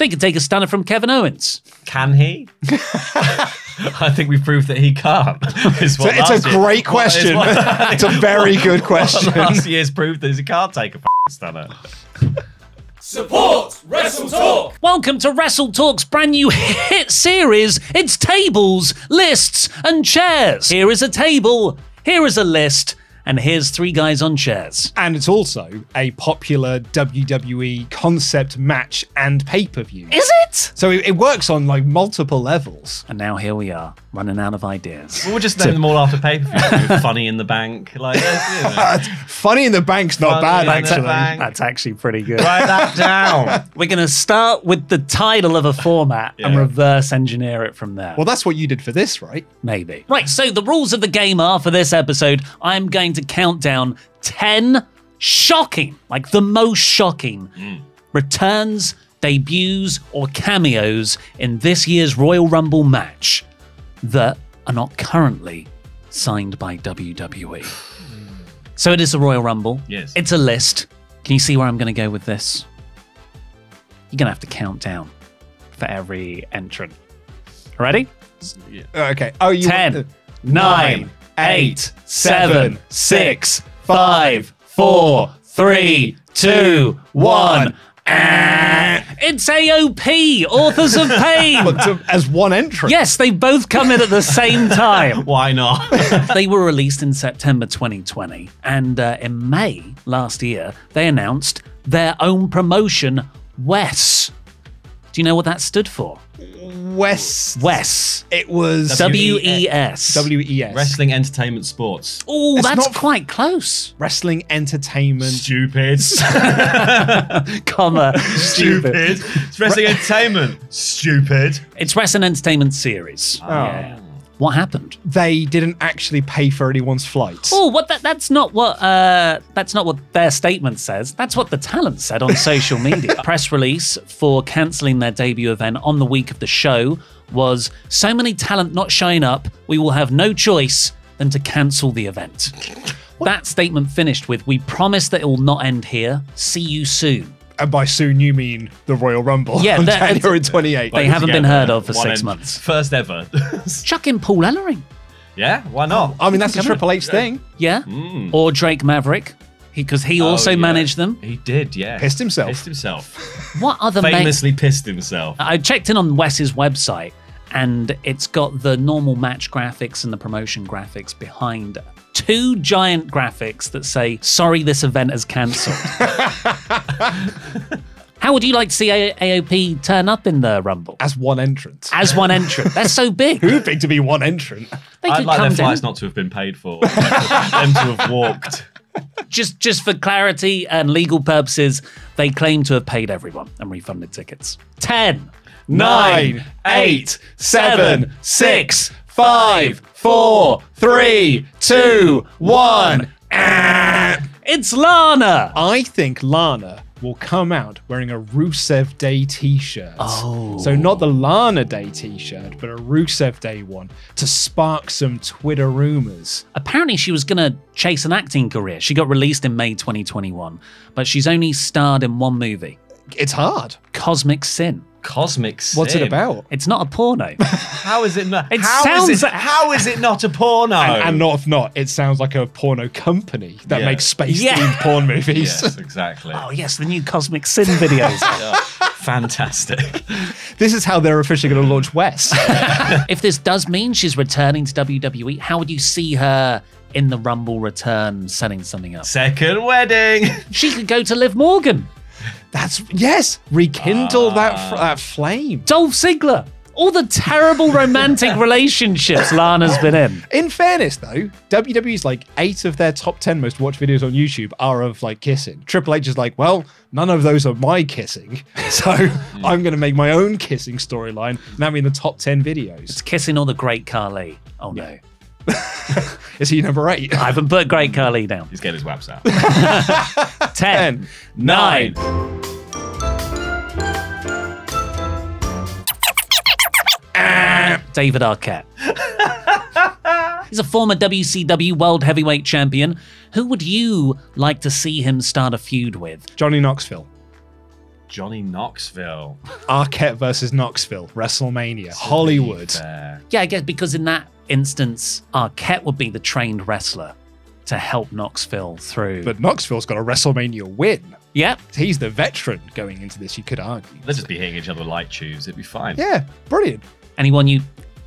So he could take a stunner from Kevin Owens. Can he? I think we've proved that he can't. Is So it's a last year- great question. what- it's a very good question. Last year's proved that he can't take a stunner. Support WrestleTalk. Welcome to WrestleTalk's brand new hit series. It's tables, lists, and chairs. Here is a table, here is a list, and here's three guys on chairs. And it's also a popular WWE concept match and pay per view. Is it? So it, it works on like multiple levels. And now here we are, running out of ideas. We'll just name them all after pay per view. Funny in the bank. Like, you know. Funny in the Bank's not Funny bad, actually. Bank. That's actually pretty good. Write that down. We're going to start with the title of a format and reverse engineer it from there. Well, that's what you did for this, right? Maybe. Right, so the rules of the game are for this episode, I'm going to count down 10 shocking, like the most shocking returns, debuts, or cameos in this year's Royal Rumble match that are not currently signed by WWE. So it is a Royal Rumble. Yes. It's a list. Can you see where I'm going to go with this? You're going to have to count down for every entrant. Ready? Okay. Oh, you Ten, want- nine, eight, seven, six, five, four, three, two, one. Ah, It's AOP, Authors of Pain. But to- as one entry. Yes, they both come in at the same time. Why not? they were released in September 2020, and uh, in May last year, they announced their own promotion, WES. Do you know what that stood for? West. WES. It was W E S. W E S. Wrestling Entertainment Sports. Oh, It's that's not- quite close. Wrestling Entertainment. Stupid. Comma. Stupid. It's wrestling entertainment. Stupid. It's Wrestling Entertainment Series. Oh. Yeah. What happened? They didn't actually pay for anyone's flights. Oh, what that, that's not what uh, that's not what their statement says. That's what the talent said on social media. Press release for cancelling their debut event on the week of the show was so many talent not showing up, we will have no choice than to cancel the event. That statement finished with, "We promise that it will not end here. See you soon." And by soon you mean the Royal Rumble Yeah, on January 28th. They haven't been heard of for six end- months. First ever. Chuck in Paul Ellering. yeah, why not? I mean, that's a Triple H thing. Yeah. Hmm. Or Drake Maverick, because he, oh, also Oh, yeah. managed them. He did, yeah. Pissed himself. Pissed himself. What other ma- Famously pissed himself. I checked in on Wes's website, and it's got the normal match graphics and the promotion graphics behind two giant graphics that say "Sorry, this event is cancelled." How would you like to see A- AOP turn up in the Rumble As one entrant. as one entrant? They're so big. Too big to be one entrant. They I'd could like come their down. flights not to have been paid for. them to have walked. Just, just for clarity and legal purposes, they claim to have paid everyone and refunded tickets. Ten, nine, eight, seven, six, five, four, three, two, one. It's Lana. I think Lana will come out wearing a Rusev Day t-shirt. Oh. So not the Lana Day t-shirt, but a Rusev Day one to spark some Twitter rumors. Apparently, she was going to chase an acting career. She got released in May 2021, but she's only starred in one movie It's hard. Cosmic Sin. Cosmic Sin. What's it about? It's not a porno. How is it not? It how is sounds- it, how is it not a porno? And, and not if not, it sounds like a porno company that Yeah. makes space Yeah. themed porn movies. Yes, exactly. oh, yes, the new Cosmic Sin videos. Yeah. Fantastic. This is how they're officially going to launch West. if this does mean she's returning to WWE, how would you see her in the Rumble return setting something up? Second wedding. She could go to Liv Morgan, That's yes, rekindle that f- that flame. Dolph Ziggler, all the terrible romantic relationships Lana's been in. In fairness, though, WWE's like eight of their top ten most watched videos on YouTube are of like kissing. Triple H is like, well, none of those are my kissing, so I'm going to make my own kissing storyline. Now have me in the top ten videos. It's kissing all the great Khali. Oh no. Is he number eight? I haven't put Great Khali down. He's getting his waps out. Ten, nine. Ah, David Arquette. He's a former WCW World Heavyweight Champion. Who would you like to see him start a feud with? Johnny Knoxville. Johnny Knoxville. Arquette versus Knoxville, WrestleMania, Hollywood. Fair. Yeah, I guess because in that instance, Arquette would be the trained wrestler to help Knoxville through. But Knoxville's got a WrestleMania win. yep, He's the veteran going into this, you could argue. They'll just be hitting each other with light tubes. It'd be fine. Yeah, brilliant. anyone you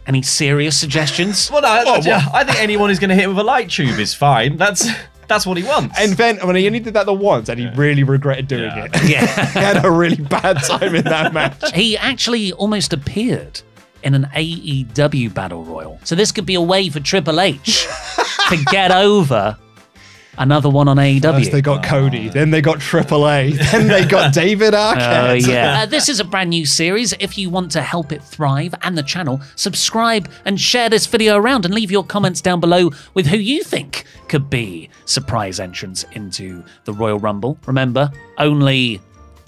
any serious suggestions? Well, no, I- Oh, yeah, I think anyone who's going to hit with a light tube is fine. That's that's what he wants. And then, I mean, he only did that the once, and he really regretted doing Yeah. it. yeah. he had a really bad time in that match. He actually almost appeared in an AEW battle royal. So this could be a way for Triple H to get over another one on AEW. First they got Cody, then they got Triple A, then they got David Arquette. Oh, Arquette. yeah. Uh, this is a brand new series. If you want to help it thrive and the channel, subscribe and share this video around and leave your comments down below with who you think could be surprise entrance into the Royal Rumble. Remember, only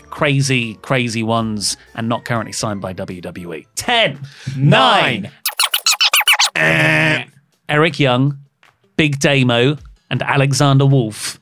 crazy, crazy ones and not currently signed by WWE. 10, 9, Eric Young, Big Damo, and Alexander Wolf.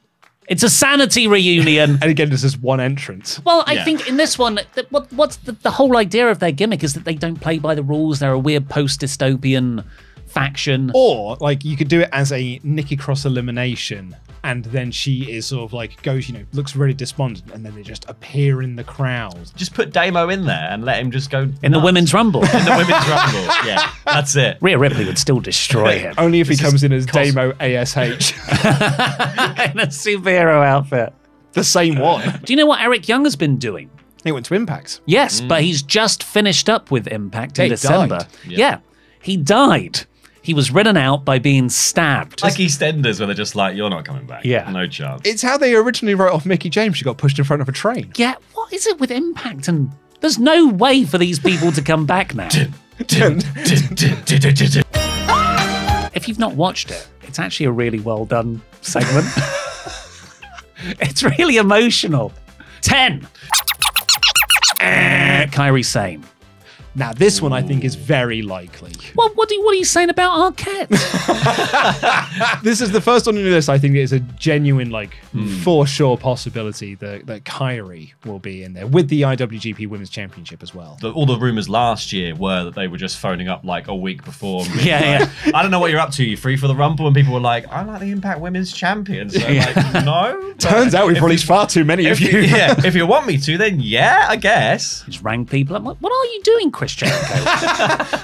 It's a sanity reunion. And again, this is one entrance. Well, I Yeah. think in this one, th- what, what's the, the whole idea of their gimmick is that they don't play by the rules. They're a weird post dystopian faction. Or like you could do it as a Nikki Cross elimination, and then she is sort of like goes, you know, looks really despondent, and then they just appear in the crowd. just put Damo in there and let him just go in the women's rumble. in the women's rumble. Yeah, that's it. Rhea Ripley would still destroy him Only if he comes in as cos- Damo ASH, in a superhero outfit. the same one. Do you know what Eric Young has been doing? He went to Impact. Yes, but mm. he's just finished up with Impact in Yeah, December. died. Yeah. Yeah. he died. He was ridden out by being stabbed. Like EastEnders, where they're just like, "You're not coming back." Yeah. no chance. It's how they originally wrote off Mickie James. She got pushed in front of a train. yeah, what is it with Impact? And there's no way for these people to come back now. if you've not watched it, it's actually a really well done segment. it's really emotional. 10. Eh, Kairi Sane. Now, this one I think is very likely. What, what, do you, what are you saying about Arquette? This is the first one on the list. I think is a genuine, like, hmm. for sure possibility that, that Kairi will be in there with the IWGP Women's Championship as well. The- all the rumors last year were that they were just phoning up like a week before. and being Yeah, like, I don't know what you're up to. You free for the Rumble? And people were like, "I like the Impact Women's Champion." So I'm like, no. Turns out we've If released far too many If of you, you. yeah, if you want me to, then yeah, I guess. Just rang people up. What, what are you doing, Chris Jericho?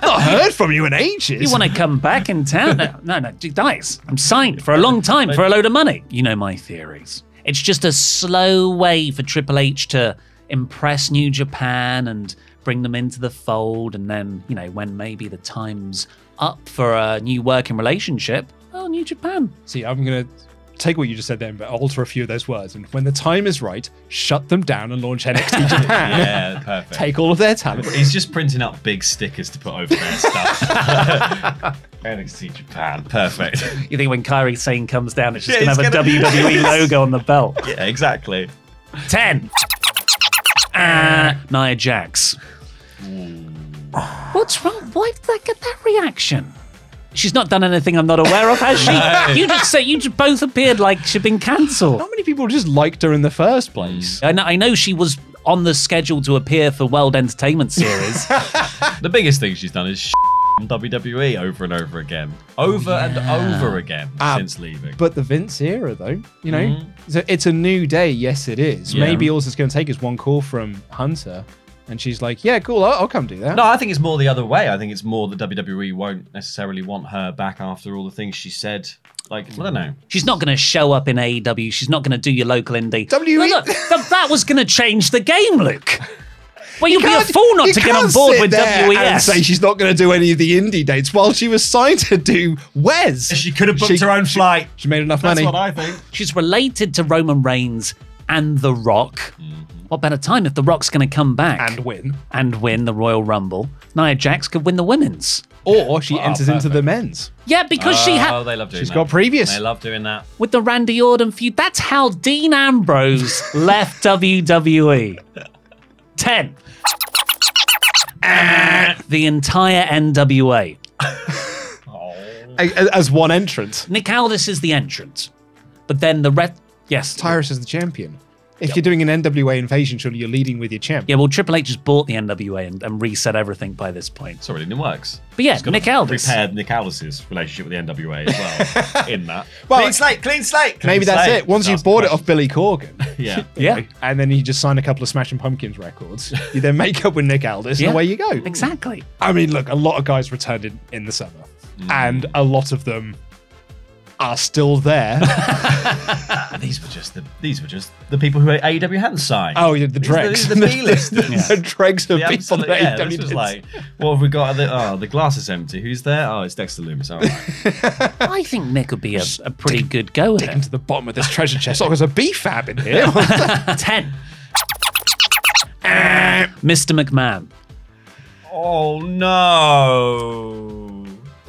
not heard from you in ages. You want to come back in town? No, no, no, dude, guys. I'm signed for a long time for a load of money. You know my theories. It's just a slow way for Triple H to impress New Japan and bring them into the fold. And then, you know, when maybe the time's up for a new working relationship, oh, New Japan. See, I'm going to take what you just said then, but alter a few of those words. And when the time is right, shut them down and launch NXT Japan. Yeah, perfect. Take all of their talent. He's just printing up big stickers to put over their stuff. NXT Japan, perfect. You think when Kairi Sane comes down, it's just Yeah, going to have a gonna- WWE logo on the belt? Yeah, exactly. 10. Ah, Nia Jax. What's wrong? Why did I get that reaction? She's not done anything I'm not aware of, has she? No. You just said you just both appeared like she'd been cancelled. How many people just liked her in the first place. I know, I know she was on the schedule to appear for World Entertainment Series. The biggest thing she's done is sh- on WWE over and over again. Over and over again Ah, since leaving. But the Vince era, though, you know, so it's a new day. Yes, it is. Yeah. Maybe all it's going to take is one call from Hunter, and she's like, "Yeah, cool, I'll, I'll come do that." No, I think it's more the other way. I think it's more the WWE won't necessarily want her back after all the things she said. Like, I don't know. She's not going to show up in AEW. She's not going to do your local indie. WWE Look, look, that, that was going to change the game, Luke. Well, you'd be a fool not to get on board sit with there And say she's not going to do any of the indie dates while she was signed to do Wes. She could have booked She- her own flight. She made enough That's money. what I think. She's related to Roman Reigns and The Rock. Mm-hmm. What better time if The Rock's going to come back and win. and win the Royal Rumble? Nia Jax could win the women's. Or she Oh, enters into perfect. the men's. Yeah, because she has. Oh, had they love doing She's that. got previous. They love doing that. with the Randy Orton feud. That's how Dean Ambrose left WWE. Ten. the entire NWA. A- As one entrant. Nick Aldis is the entrant, but then the red. Yes, Tyrus is the champion. If you're doing an NWA invasion, surely you're leading with your champ. Yeah, well, Triple H just bought the NWA and, and reset everything by this point. It's already in the works. But yeah, Nick to Aldis. repaired Nick Aldis's relationship with the NWA as well. in that. Well, clean slate, clean slate. clean Maybe that's it. Once Just you've bought it off Billy Corgan, Yeah. Yeah, and then you just sign a couple of Smashing Pumpkins records, you then make up with Nick Aldis, Yeah. and away you go. exactly. I mean, look, a lot of guys returned in, in the summer, Mm. and a lot of them are still there. These were just the these were just the people who AEW hadn't signed. oh, yeah, the These dregs. The, the B-listers. the dregs of The people absolute- that yeah, AEW this was did. like, what have we got? The, oh, the glass is empty. Who's there? Oh, it's Dexter Lumis. All right. I think Nick would be a, a pretty good go at dig it. into the bottom of this treasure chest. Oh, there's a B-fab in here. 10. Mr. McMahon. oh no!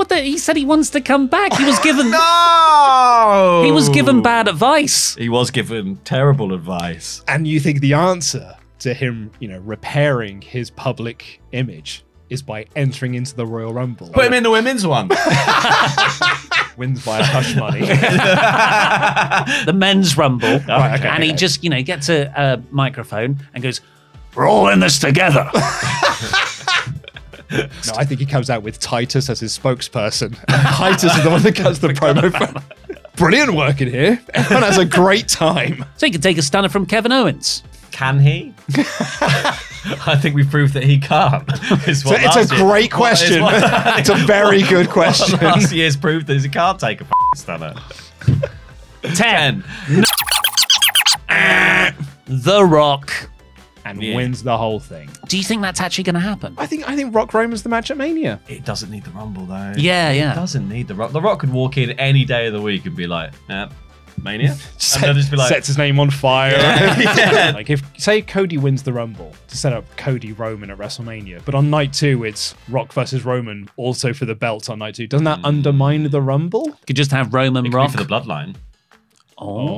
What the? He said he wants to come back. He was given. No! He was given bad advice. He was given terrible advice. and you think the answer to him, you know, repairing his public image is by entering into the Royal Rumble. Put him in the women's one. wins by a hush money. The men's rumble, Right, okay, and he just, you know, gets a, a microphone and goes, "We're all in this together." No, I think he comes out with Titus as his spokesperson. Titus is the one that cuts the promo. For, Brilliant work in here. Everyone has a great time. so he can take a stunner from Kevin Owens. Can he? I think we've proved that he can't. Is So it's a last year- great question. what- it's a very good question. Last year's proved that he can't take a stunner. 10. Ten. The Rock. And Yeah. wins the whole thing. Do you think that's actually going to happen? I think I think Rock Roman's the match at Mania. It doesn't need the rumble though. Yeah, It yeah. It doesn't need the rock. The rock could walk in any day of the week and be like, "Yeah, Mania," and Set- they'll just be like, sets his name on fire. Yeah. like if say Cody wins the Rumble to set up Cody Roman at WrestleMania, but on night two it's Rock versus Roman also for the belt on night two. Doesn't that hmm. undermine the Rumble? Could just have Roman It could be Rock. for the bloodline. Oh.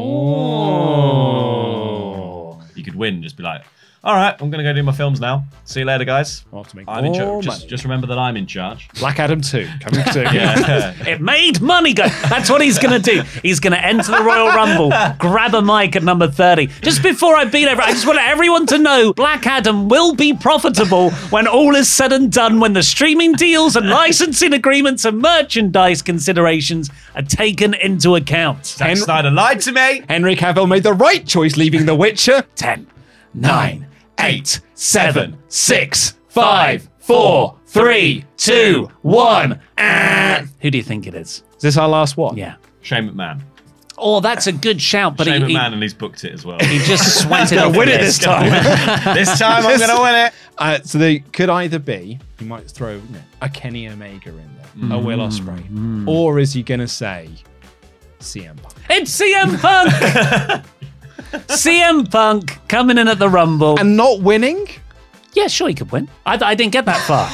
oh. You could win, just be like, "All right, I'm gonna go do my films now. See you later, guys." I'm in charge. Just, just remember that I'm in charge. Black Adam 2 coming soon. Yeah. It made money go. That's what he's going to do. He's going to enter the Royal Rumble, grab a mic at number 30. Just before I beat everyone, I just want everyone to know Black Adam will be profitable when all is said and done, when the streaming deals and licensing agreements and merchandise considerations are taken into account. Zack Hen- Snyder lied to me. Henry Cavill made the right choice leaving The Witcher. 10, 9, 8, 7, 6, 5, 4, 3, 2, 1. Ah. Who do you think it is? Is this our last one? Yeah. Shane McMahon. Oh, that's a good shout, but Shane he, he, McMahon, and he's booked it as well. he just sweated Gonna win it list. this time. this time I'm gonna win it. Uh, so they could either be he might throw you know, a Kenny Omega in there, a Will Ospreay, or is he gonna say CM Punk? It's CM Punk. CM Punk coming in at the Rumble. And not winning? yeah, sure, he could win. I, I didn't get that far.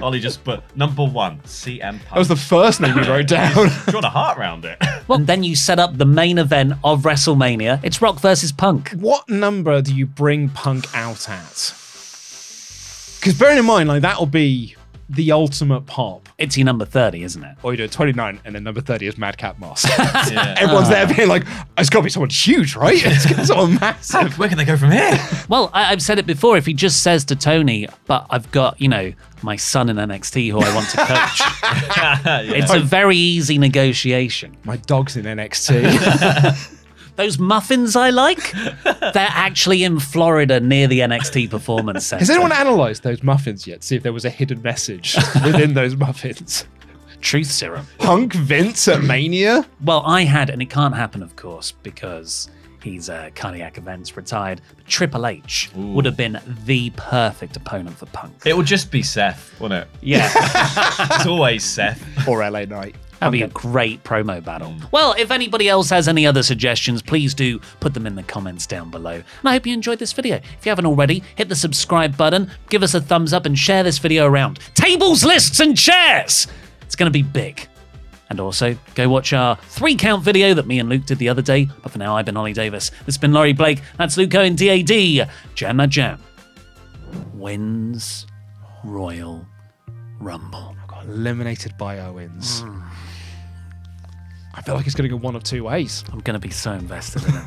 Ollie just put number one, CM Punk. That was the first name we wrote down. drawn a heart around it. well, then you set up the main event of WrestleMania. It's Rock versus Punk. what number do you bring Punk out at? Because bearing in mind, like that'll be the ultimate pop. It's your number 30, isn't it? Or you do 29 and then number 30 is Madcap Moss. Yeah. Everyone's there ah. being like, it's got to be someone huge, right? It's got to be someone massive. Where can they go from here? Well, I, I've said it before. If he just says to Tony, but I've got, you know, my son in NXT who I want to coach, it's a very easy negotiation. My dog's in NXT. Those muffins I like, they're actually in Florida near the NXT Performance Center. Has anyone analysed those muffins yet? See if there was a hidden message within those muffins. Truth serum. Punk Vince at Mania? Well, I had, and it can't happen, of course, because he's uh, cardiac events retired. But Triple H would have been the perfect opponent for Punk. It would just be Seth, wouldn't it? Yeah, It's always Seth. Or LA Knight. That'd be a great promo battle. Mm. Well, if anybody else has any other suggestions, please do put them in the comments down below. And I hope you enjoyed this video. If you haven't already, hit the subscribe button, give us a thumbs up, and share this video around. Tables, lists, and chairs! It's going to be big. And also, go watch our three count video that me and Luke did the other day. But for now, I've been Oli Davis. This has been Laurie Blake. That's Luke Owen, DAD. Jam that jam. Wins Royal Rumble. Eliminated by Owens. Mm. I feel like it's going to go one of two ways. I'm going to be so invested in it.